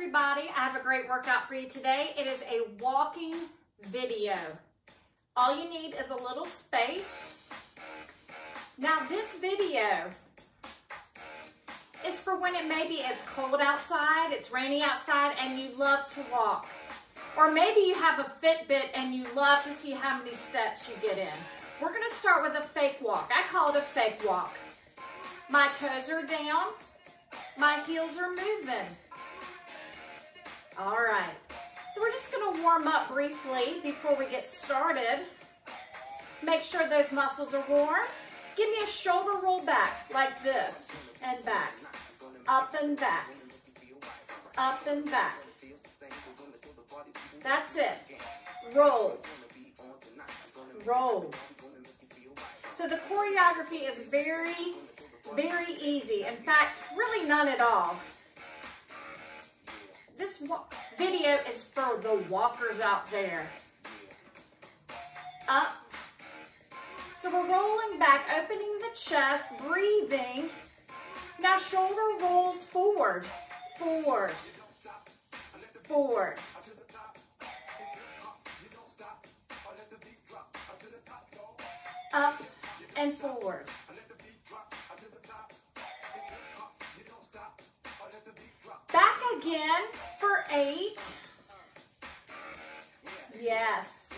everybody. I have a great workout for you today. It is a walking video. All you need is a little space. Now this video is for when it maybe is cold outside, it's rainy outside, and you love to walk. Or maybe you have a Fitbit and you love to see how many steps you get in. We're gonna start with a fake walk. I call it a fake walk. My toes are down, my heels are moving. All right, so we're just gonna warm up briefly before we get started. Make sure those muscles are warm. Give me a shoulder roll back like this and back, up and back, up and back. That's it. Roll, roll. So the choreography is very, very easy. In fact, really none at all. This video is for the walkers out there. Up. So we're rolling back, opening the chest, breathing. Now shoulder rolls forward, forward, forward. Up and forward. Back again for eight. Yes.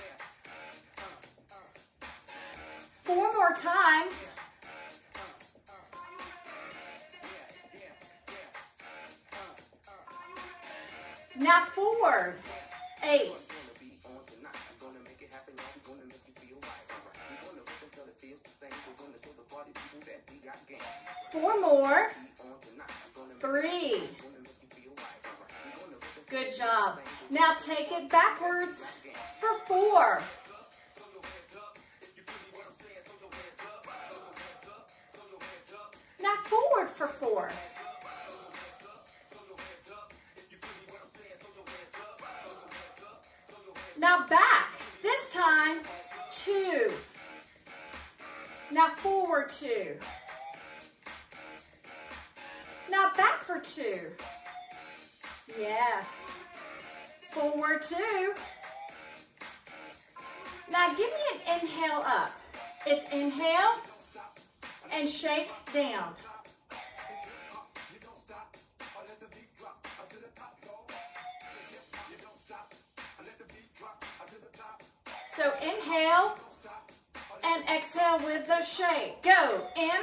Four more times. Now forward. Eight. Four more. It's inhale and shake down. So inhale and exhale with the shake. Go in.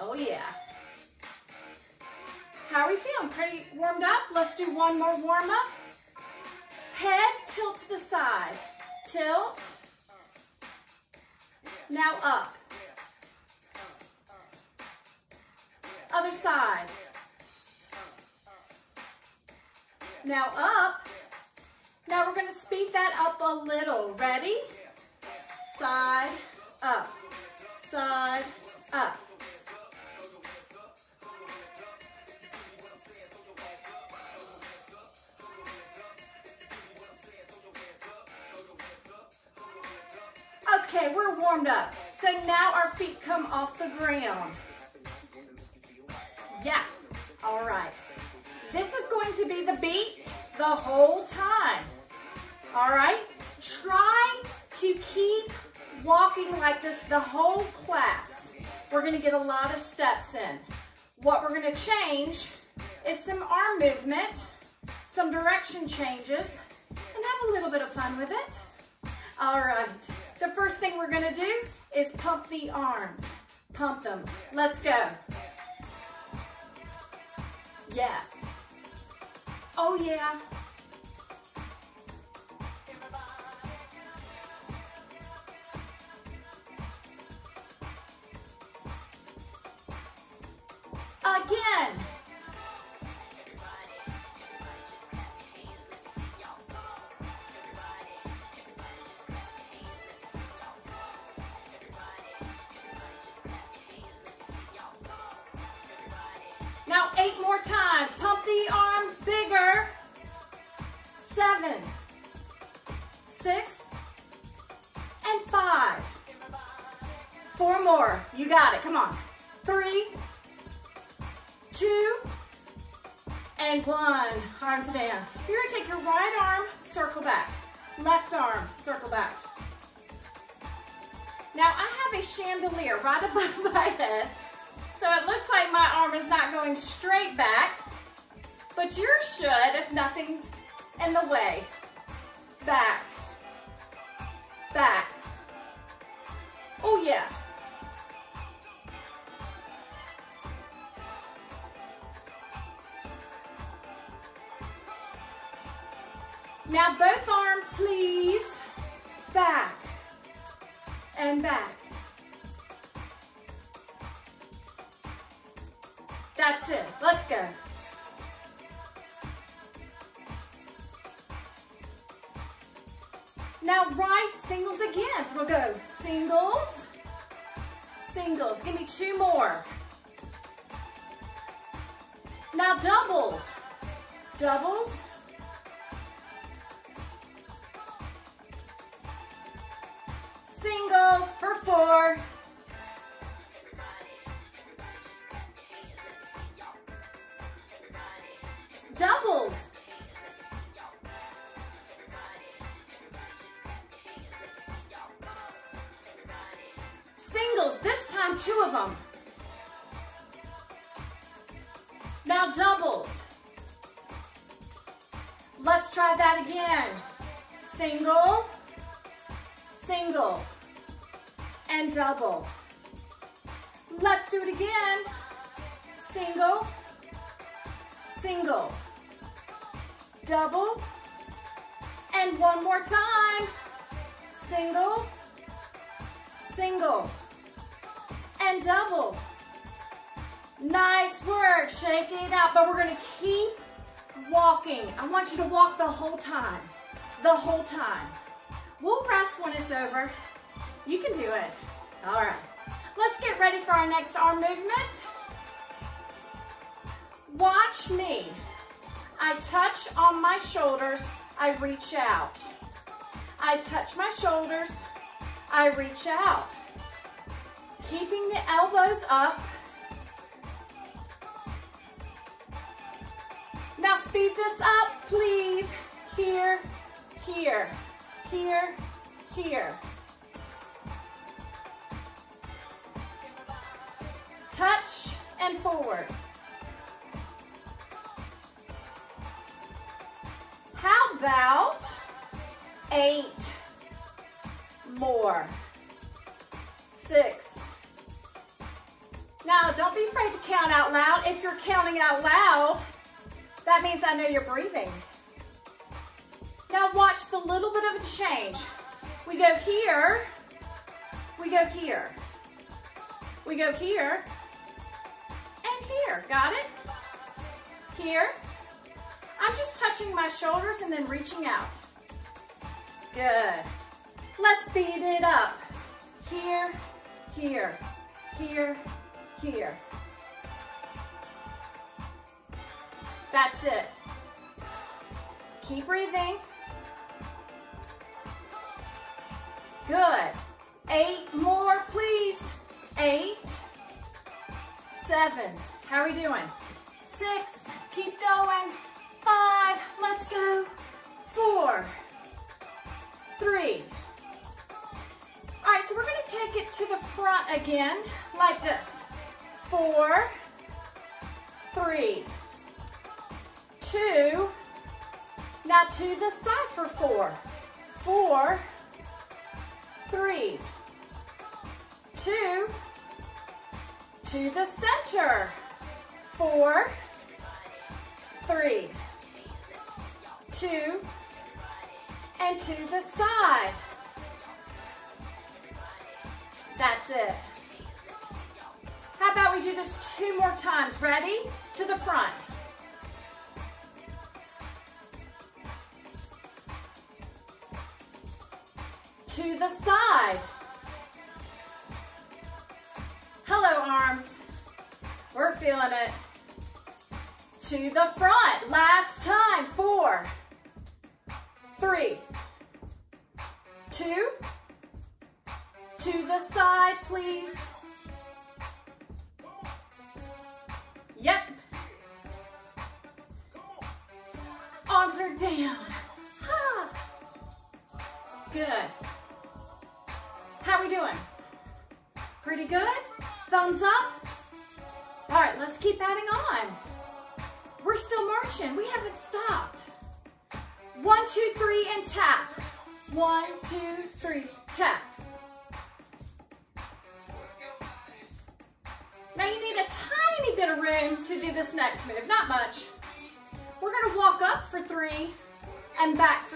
Oh yeah. How are we feeling? Pretty warmed up? Let's do one more warm up. Head tilt to the side. Tilt. Now up. Other side. Now up. Now we're going to speed that up a little. Ready? Side, up. Side, up. Now our feet come off the ground. Yeah, all right. This is going to be the beat the whole time. All right? Try to keep walking like this the whole class. We're going to get a lot of steps in. What we're going to change is some arm movement, some direction changes, and have a little bit of fun with it. All right. The first thing we're going to do is pump the arms. Pump them. Let's go. Yes. Oh, yeah. Is not going straight back, but yours should if nothing's in the way. Back, back. Oh yeah. Now both arms, please. Back and back. That's it. Let's go. Now right singles again. So we'll go singles, singles. Give me two more. Now doubles, doubles, singles for four. Try that again. Single, single, and double. Let's do it again. Single, single, double, and one more time. Single, single, and double. Nice work, shake it out, but we're gonna keep walking. I want you to walk the whole time, the whole time. We'll rest when it's over. You can do it. All right. Let's get ready for our next arm movement. Watch me. I touch on my shoulders, I reach out. I touch my shoulders, I reach out. Keeping the elbows up. Now speed this up, please. Here, here, here, here. Touch and forward. How about eight more? Six. Now, don't be afraid to count out loud. If you're counting out loud, that means I know you're breathing. Now watch the little bit of a change. We go here, we go here, we go here, and here, got it? Here. I'm just touching my shoulders and then reaching out. Good. Let's speed it up. Here, here, here, here. That's it. Keep breathing. Good. Eight more, please. Eight, seven. How are we doing? Six. Keep going. Five. Let's go. Four. Three. All right, so we're going to take it to the front again, like this. Four. Three. Two. Now to the side for four. Four three, two, to the center, four, three, two, and to the side. That's it. How about we do this two more times? Ready? To the front. To the side. Hello, arms. We're feeling it. To the front. Last time. Four, three, two, to the side, please.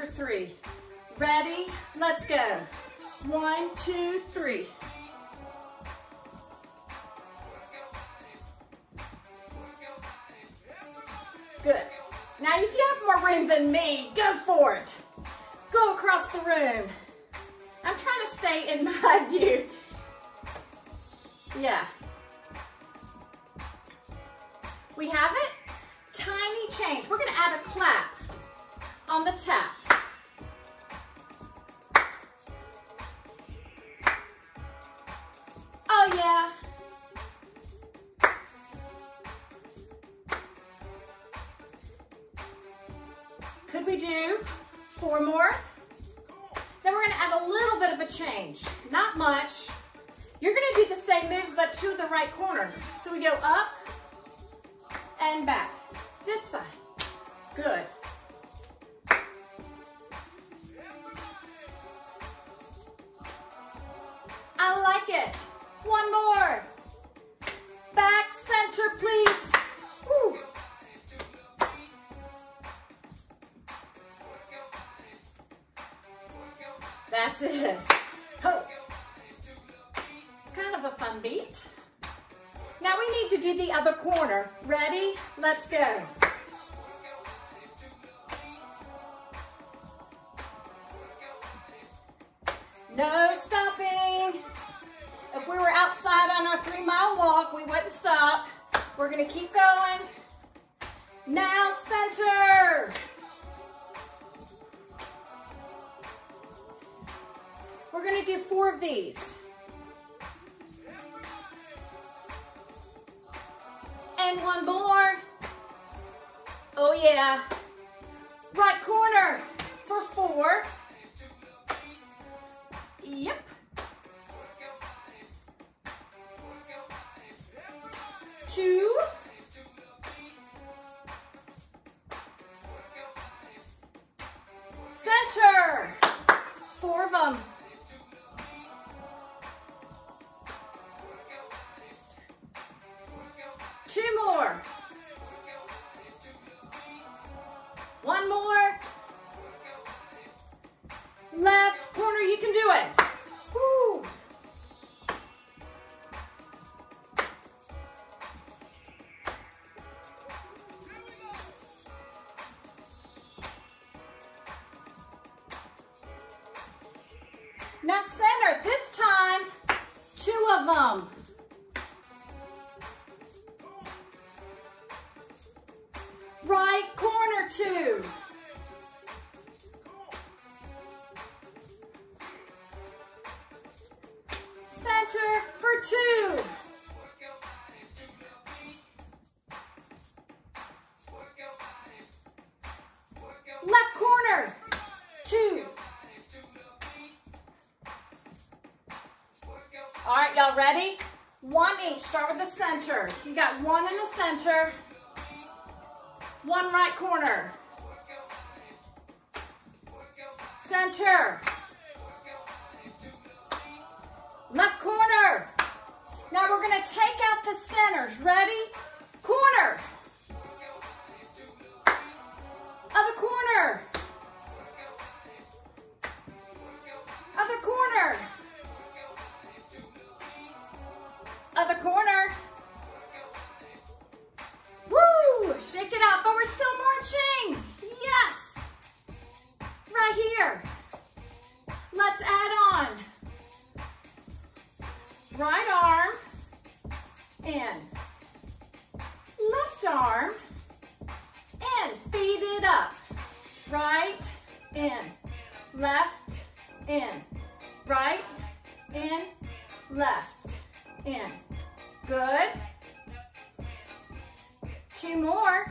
Three. Ready? Let's go. One, two, three. Good. Now if you have more room than me, go for it. Go across the room. I'm trying to stay in my view. Yeah. We have it? Tiny change. We're gonna add a clap on the tap. Could we do four more? Then we're gonna add a little bit of a change, not much. You're gonna do the same move, but to the right corner. So we go up a fun beat. Now we need to do the other corner. Ready? Let's go. No stopping. If we were outside on our three mile walk, we wouldn't stop. We're gonna keep going. Now center. We're gonna do four of these. And one more. Oh yeah. Right corner for four. Yep. In. Left arm in. Speed it up. Right in. Left in. Right in. Left in. Good. Two more.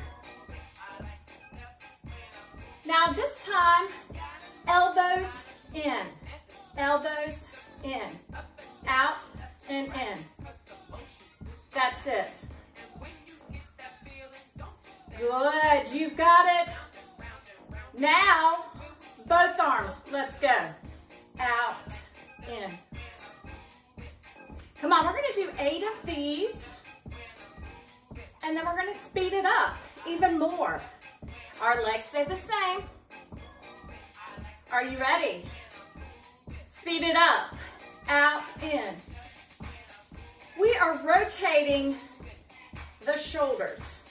Now this time, elbows in, elbows in, out, and in. That's it. Good, you've got it. Now, both arms, let's go. Out, in. Come on, we're gonna do eight of these. And then we're gonna speed it up even more. Our legs stay the same. Are you ready? Speed it up, out, in. We are rotating the shoulders.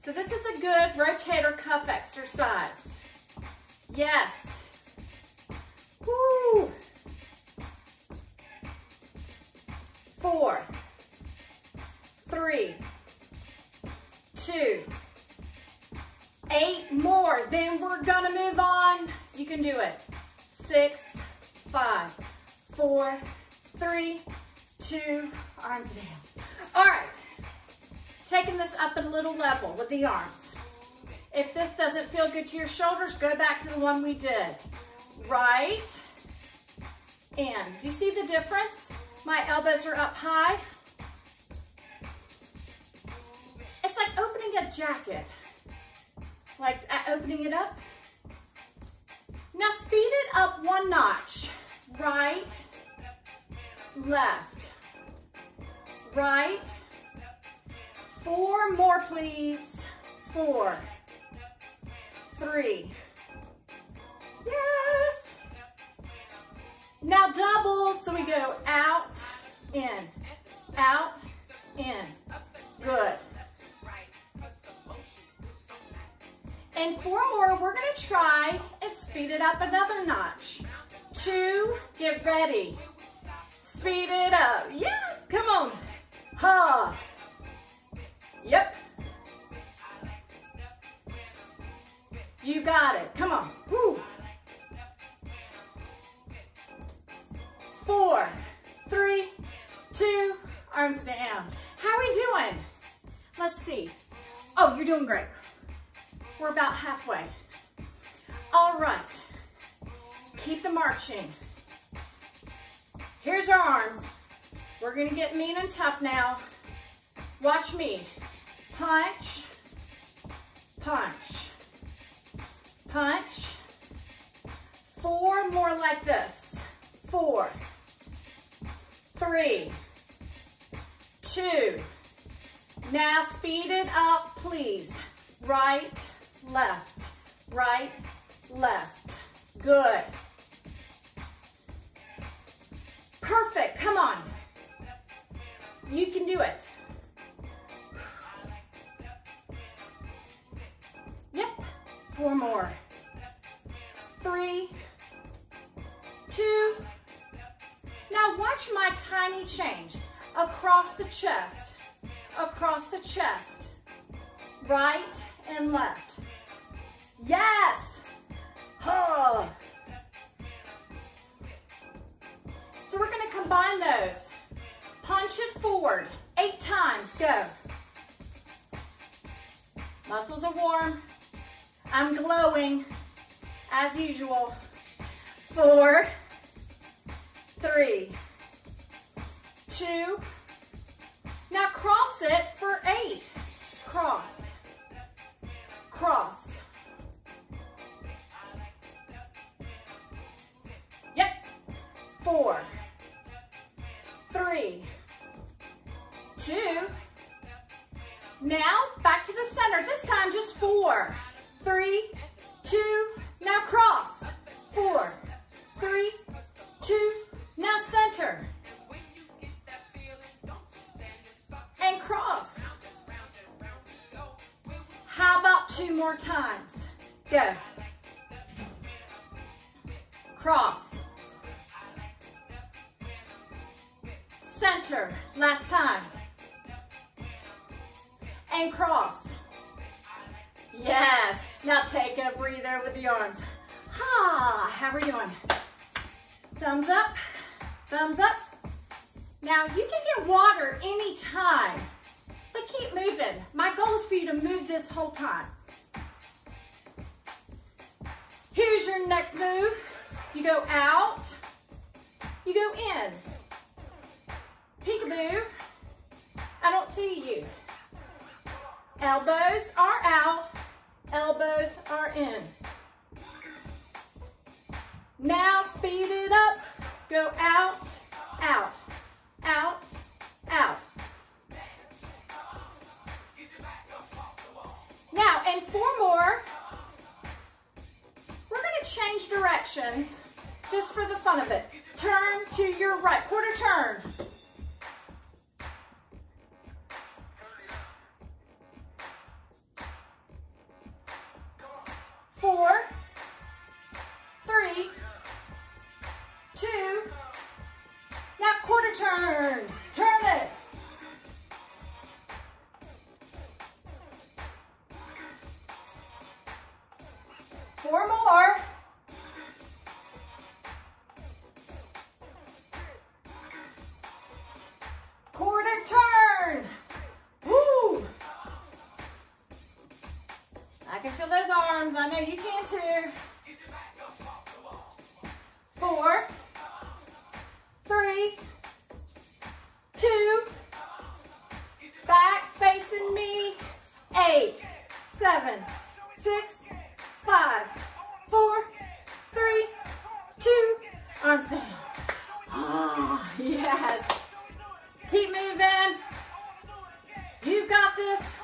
So this is a good rotator cuff exercise. Yes. Woo. Four, three, two, eight more. Then we're gonna move on. You can do it. Six, five, four, three, two, arms down. All right, taking this up a little level with the arms. If this doesn't feel good to your shoulders, go back to the one we did. Right, and do you see the difference? My elbows are up high. It's like opening a jacket like uh, opening it up. Now speed it up one notch. Right, left, right. Four more, please. Four, three. Yes. Now double, so we go out, in, out, in. Good. And four more, we're gonna try and speed it up another notch. Two, get ready. Speed it up. Yes, come on. Ha. Yep. You got it. Come on. Woo. Four, three, two, arms down. How are we doing? Let's see. Oh, you're doing great. We're about halfway. All right. Keep the marching. Here's our arms. We're gonna get mean and tough now. Watch me. Punch, punch, punch. Four more like this. Four, three, two. Now speed it up, please. Right, left, right, left. Good. Perfect, come on. You can do it. Yep, four more. Three, two. Now watch my tiny change. Across the chest, across the chest, right and left. Yes. Oh. So we're going to combine those. Punch it forward. Eight times. Go. Muscles are warm. I'm glowing as usual. Four, three, two. Now cross it for eight. Cross. You to move this whole time. Here's your next move. You go out, You go in. Peekaboo. I don't see you. Elbows are out. Elbows are in. Now speed it up. Go out, out, out, out. Now, and four more. We're going to change directions just for the fun of it. Turn to your right, quarter turn. Four, three, two, now quarter turn. Turn Those arms. I know you can too. Four, three, two, back facing me, eight, seven, six, five, four, three, two, arms down. Oh, yes. Keep moving. You've got this.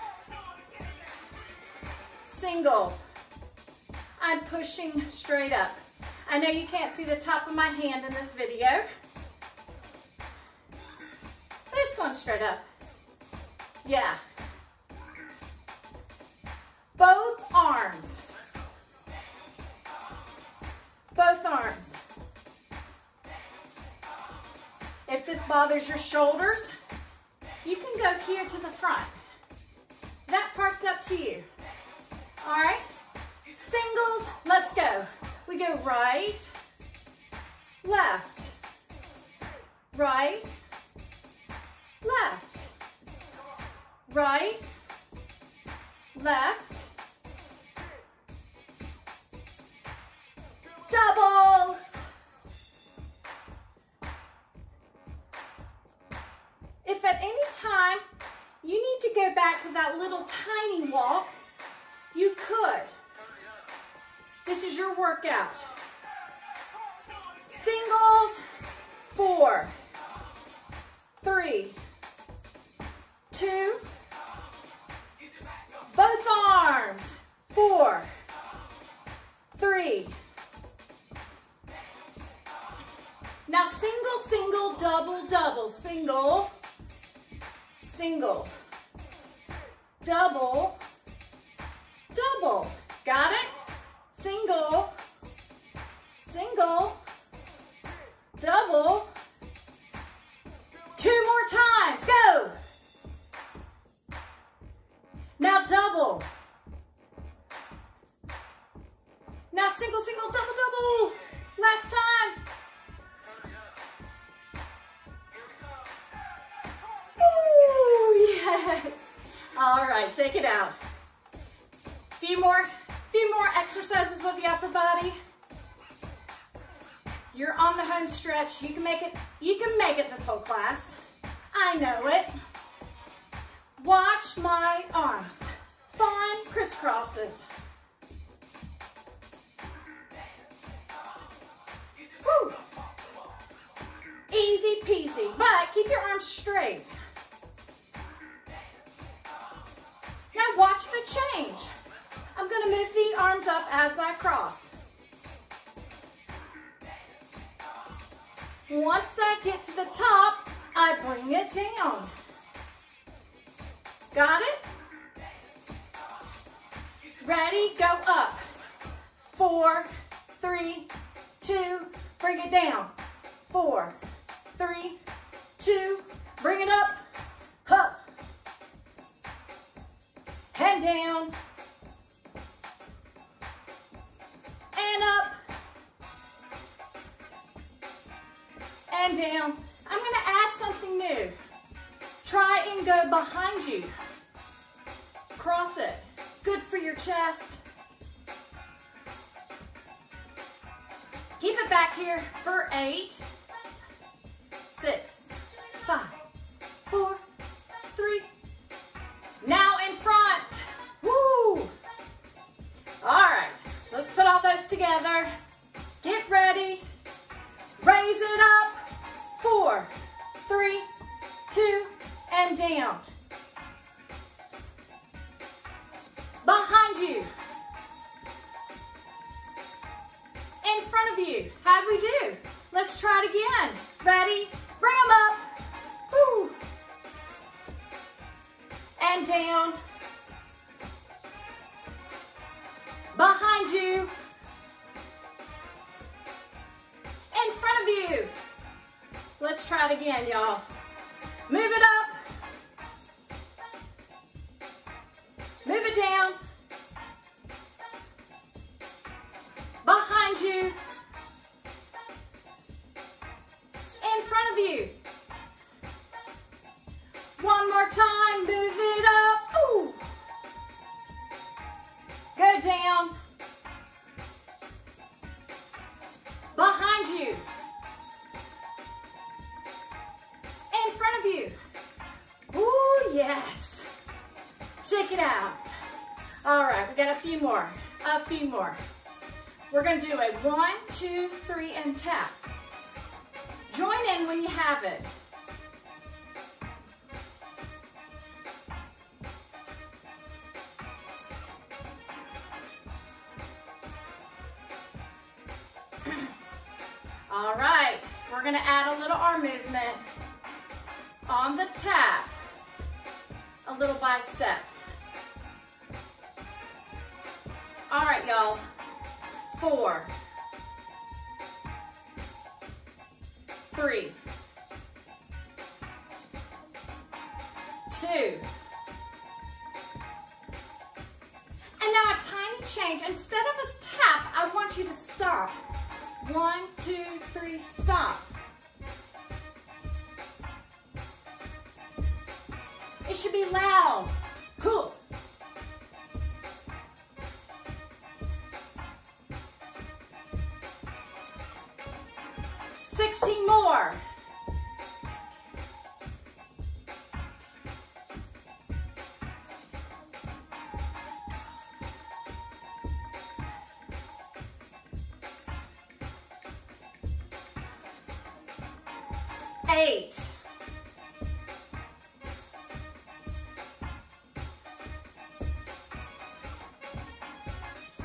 Single. I'm pushing straight up. I know you can't see the top of my hand in this video, but it's going straight up. Yeah. Both arms. Both arms. If this bothers your shoulders, you can go here to the front. That part's up to you. All right? Singles, let's go. We go right, left, right, left, right, left, doubles. If at any time you need to go back to that little tiny walk, you could. This is your workout. Singles, four, three, two, both arms, four, three. Now single, single, double, double, single, single, double, double. Got it? Single, single, double. Watch my arms. Fine crisscrosses. Woo. Easy peasy, but keep your arms straight. Now watch the change. I'm gonna move the arms up as I cross. Once I get to the top, I bring it down. Got it? Ready, go up. Four, three, two, bring it down. Four, three, two, bring it up, up, and down, and up, and down. I'm gonna add something new. Try and go behind you. Cross it. Good for your chest. Keep it back here for eight, six, five, four, three. Now in front. Woo! All right, let's put all those together. Get ready. Raise it up. Four, three, two, and down. We do? Let's try it again. Ready? Bring them up. Woo. And down. Behind you. In front of you. Let's try it again, y'all. Move it up. When you have it. All right, we're gonna add a little arm movement on the tap, a little bicep. All right, y'all, four, three,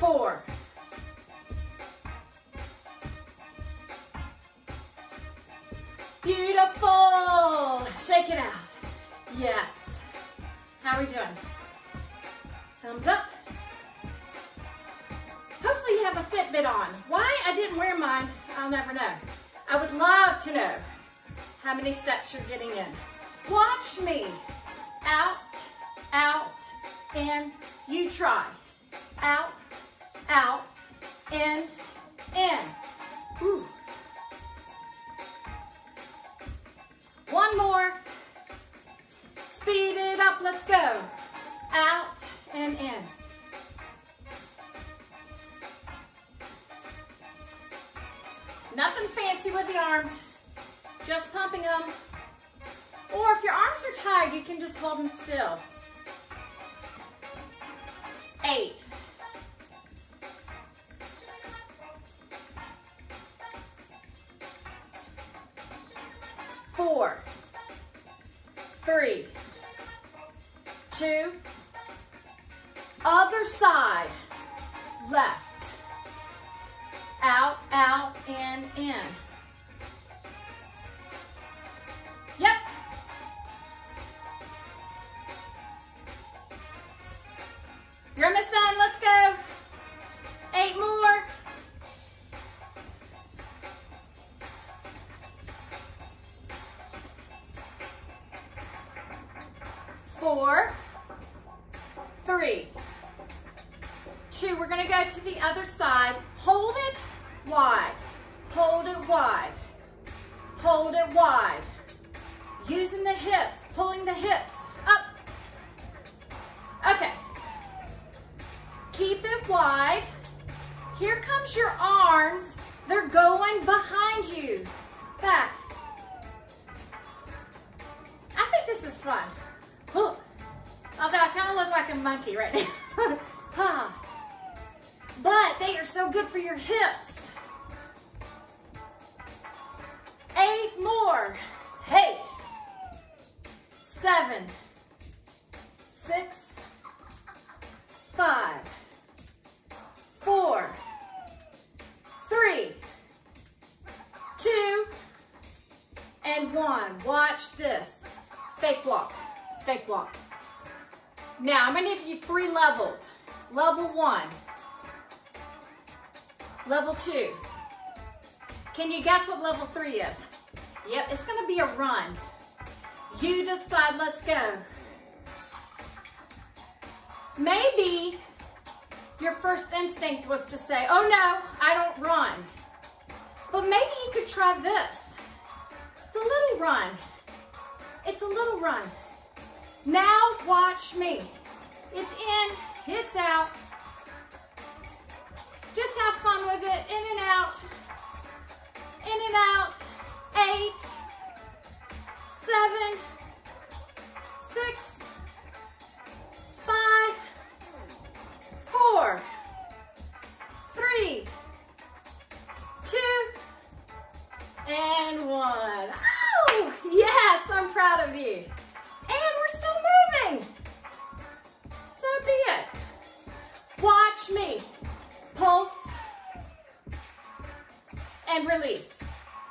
Four. Beautiful. Shake it out. Yes. How are we doing? Thumbs up. Hopefully you have a Fitbit on. Why I didn't wear mine, I'll never know. I would love to know how many steps you're getting in. Watch me. Out, out, in. You try. Out, out, in, in. Whew. One more. Speed it up. Let's go. Out and in. Nothing fancy with the arms. Just pumping them. Or if your arms are tired, you can just hold them still. Eight. In, and one. Watch this. Fake walk, fake walk. Now, I'm gonna give you three levels. Level one, level two. Can you guess what level three is? Yep, it's gonna be a run. You decide, let's go. Maybe your first instinct was to say, oh no, I don't run. But maybe you could try this. It's a little run. It's a little run. Now watch me. It's in, it's out. Just have fun with it, in and out, in and out. Eight, seven, six, five, four, three, and one. Oh, yes, I'm proud of you. And we're still moving. So be it. Watch me. Pulse and release.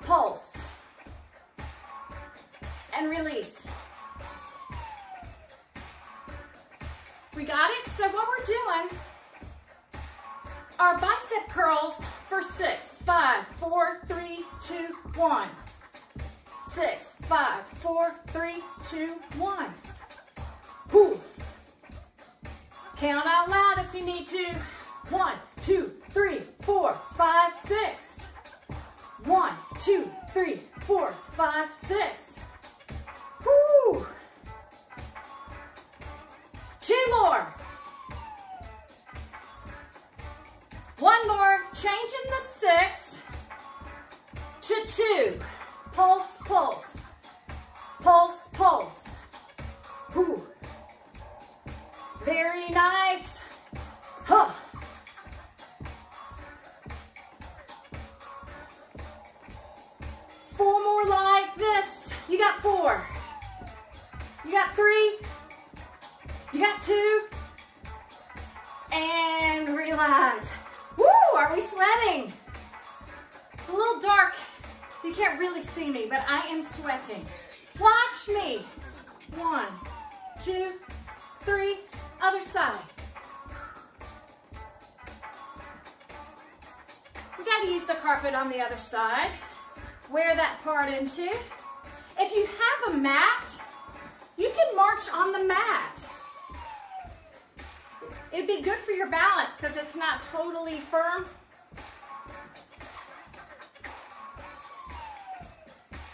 Pulse and release. We got it? So what we're doing are bicep curls for six, five, four, three, two, one. Six, five, four, three, two, one. Whew. Count out loud if you need to. One, two, three, four, five, six. One, two, three, four, five, six. Whoo! Two more. One more. Changing the six to two. Pulse, pulse. Pulse, pulse. Whew. Very nice. Huh. Four more like this. You got four. You got three. You got two. And relax. Are we sweating? It's a little dark, so you can't really see me, but I am sweating. Watch me. One, two, three, other side. We gotta use the carpet on the other side. Wear that part into. If you have a mat, you can march on the mat. It'd be good for your balance because it's not totally firm.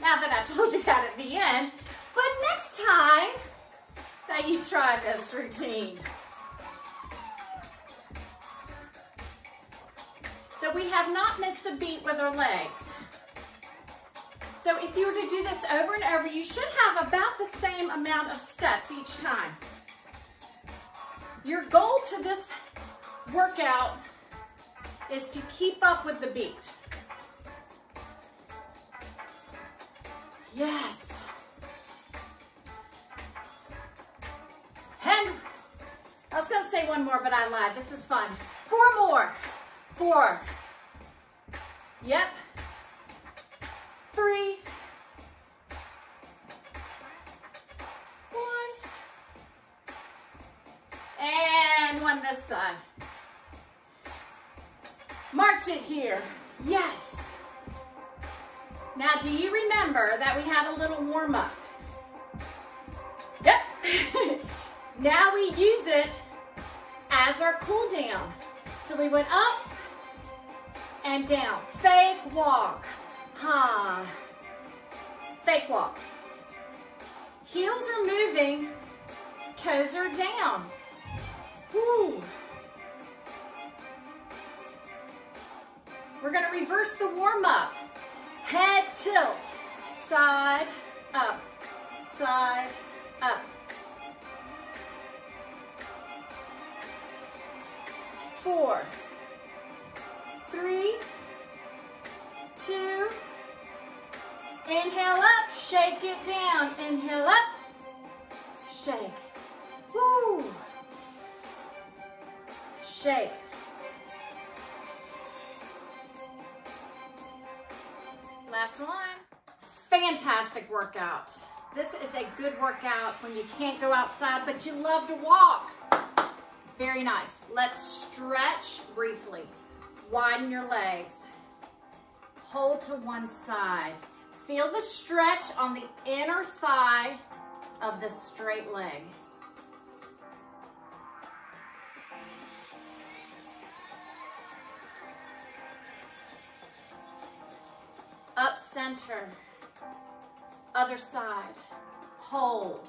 Now that I told you that at the end, but next time that you try this routine. So we have not missed a beat with our legs. So if you were to do this over and over, you should have about the same amount of steps each time. Your goal to this workout is to keep up with the beat. Yes. And I was going to say one more, but I lied. This is fun. Four more. Four. Yep. Three. Here. Yes. Now, do you remember that we had a little warm up? Yep. now we use it as our cool down. So we went up and down. Fake walk. Ha. Fake walk. Heels are moving, toes are down. Woo. We're gonna reverse the warm up. Head tilt, side, up, side, Up. Four, three, two, Inhale up, shake it down. Inhale up, shake. Woo. Shake. Last one. Fantastic workout. This is a good workout when you can't go outside, but you love to walk. Very nice. Let's stretch briefly. Widen your legs. Hold to one side. Feel the stretch on the inner thigh of the straight leg. Center. Other side. Hold.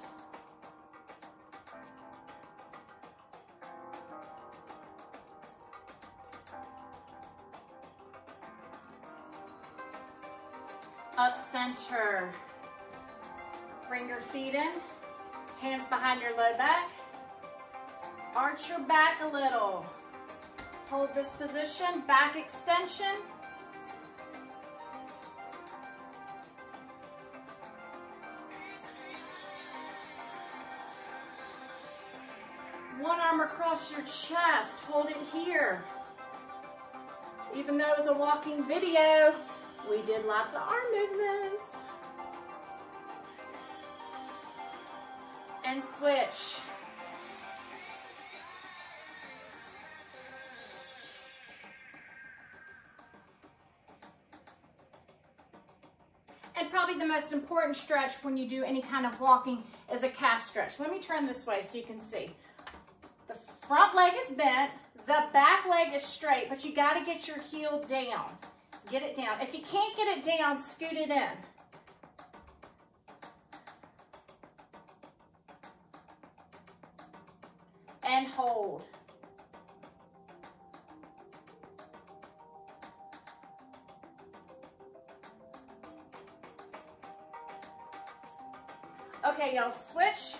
Up center. Bring your feet in. Hands behind your low back. Arch your back a little. Hold this position, back extension. Across your chest, hold it here. Even though it was a walking video, we did lots of arm movements. And switch. And probably the most important stretch when you do any kind of walking is a calf stretch. Let me turn this way so you can see. Front leg is bent, the back leg is straight, but you gotta get your heel down. Get it down. If you can't get it down, scoot it in. And hold. Okay, y'all, switch.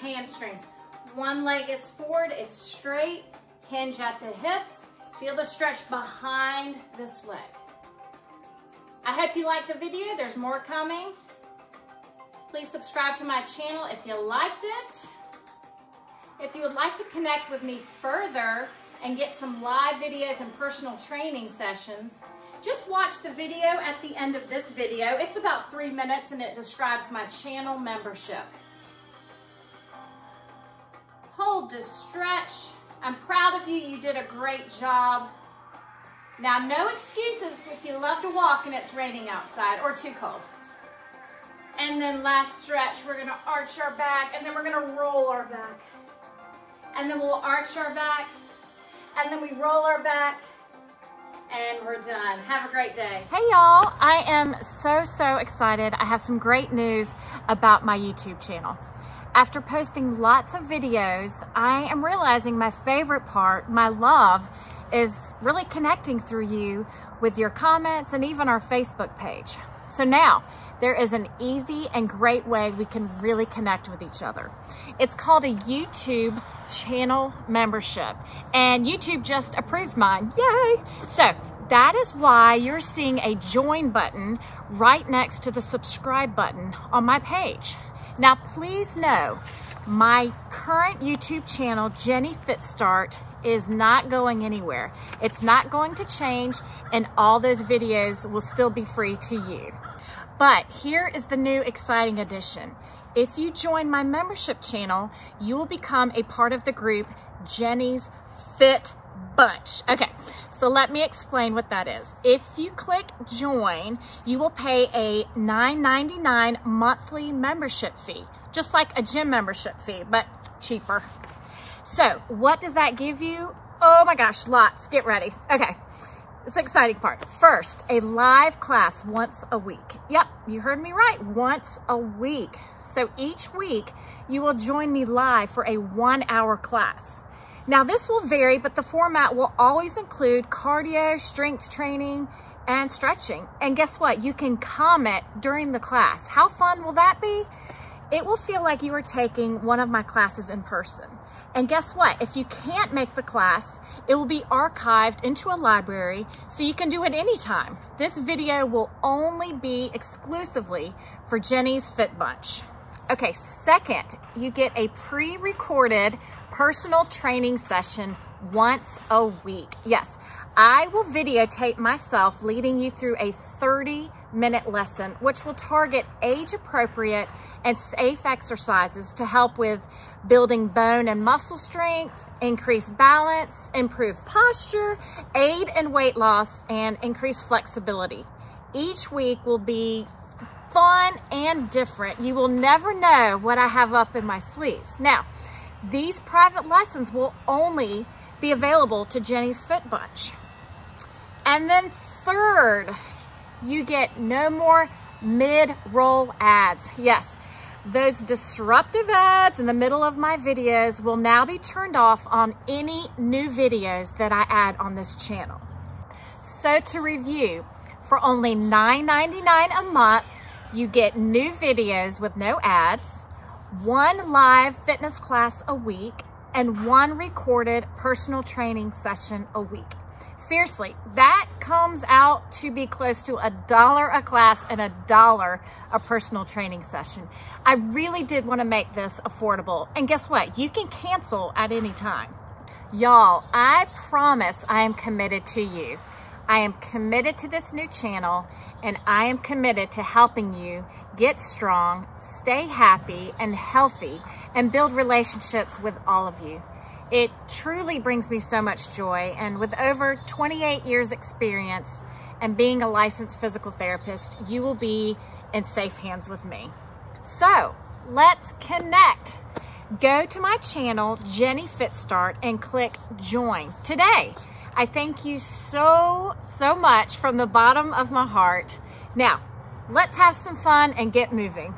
Hamstrings. One leg is forward, it's straight, hinge at the hips. Feel the stretch behind this leg. I hope you liked the video. There's more coming. Please subscribe to my channel if you liked it. If you would like to connect with me further and get some live videos and personal training sessions, just watch the video at the end of this video. It's about three minutes and it describes my channel membership. Hold this stretch. I'm proud of you. You did a great job. Now, no excuses if you love to walk and it's raining outside or too cold. And then last stretch, we're gonna arch our back and then we're gonna roll our back. And then we'll arch our back and then we roll our back and we're done. Have a great day. Hey y'all, I am so, so excited. I have some great news about my YouTube channel. After posting lots of videos, I am realizing my favorite part, my love, is really connecting through you with your comments and even our Facebook page. So now, there is an easy and great way we can really connect with each other. It's called a YouTube channel membership and YouTube just approved mine. Yay! So that is why you're seeing a join button right next to the subscribe button on my page. Now please know my current YouTube channel, Jenny Fitstart, is not going anywhere. It's not going to change and all those videos will still be free to you. But here is the new exciting addition. If you join my membership channel, you will become a part of the group Jenny's Fit Bunch. Okay, so let me explain what that is. If you click join, you will pay a $9.99 monthly membership fee, just like a gym membership fee, but cheaper. So what does that give you? Oh my gosh, lots. Get ready. Okay. it's the exciting part. First, a live class once a week. Yep, you heard me right, once a week. So each week, you will join me live for a one hour class. Now this will vary, but the format will always include cardio, strength training, and stretching. And guess what? You can comment during the class. How fun will that be? It will feel like you are taking one of my classes in person. And guess what? If you can't make the class, it will be archived into a library so you can do it anytime. This video will only be exclusively for Jenny's Fit Bunch. Okay, second, you get a pre-recorded personal training session once a week. Yes, I will videotape myself leading you through a 30 minute lesson, which will target age appropriate and safe exercises to help with building bone and muscle strength, increase balance, improve posture, aid in weight loss, and increase flexibility. Each week will be fun and different. You will never know what I have up in my sleeves. Now, these private lessons will only be available to Jenny's Fit Bunch. And then third, you get no more mid-roll ads. Yes, those disruptive ads in the middle of my videos will now be turned off on any new videos that I add on this channel. So to review, for only $9.99 a month, you get new videos with no ads, one live fitness class a week, and one recorded personal training session a week. Seriously, that comes out to be close to a dollar a class and a dollar a personal training session. I really did want to make this affordable. And guess what? You can cancel at any time. Y'all, I promise I am committed to you. I am committed to this new channel and I am committed to helping you get strong, stay happy and healthy, and build relationships with all of you. It truly brings me so much joy, and with over 28 years experience and being a licensed physical therapist, you will be in safe hands with me. So let's connect. Go to my channel, Jenny Fitstart, and click join today. I thank you so, so much from the bottom of my heart. Now, let's have some fun and get moving.